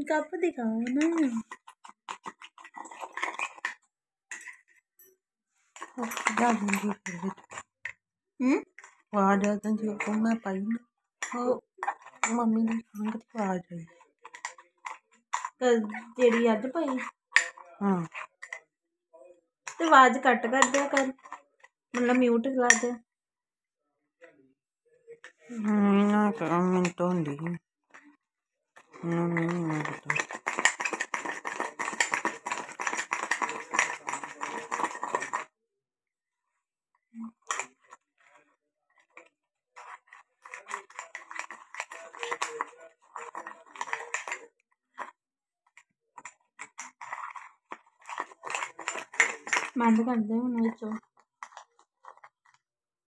उनका दिखाओ ना। हम्म? आ जाता जो को मैं पाई ना। मम्मी ने खाना तो आ जाई जेडी अज पाई? हाँ। तो आवाज़ कट कर दिया कर। मतलब म्यूट कर दिया हम्म, तो मिनट होंगी 장난이 아니다. 만두가 안 되면 어쩌